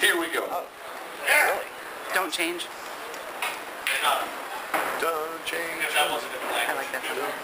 Here we go. Oh. Yeah. Really? Don't change. Don't change. I like that.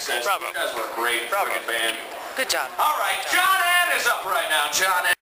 accents. Bravo. You guys were a great Bravo. band. Good job. All right, John Ann is up right now. John Ann.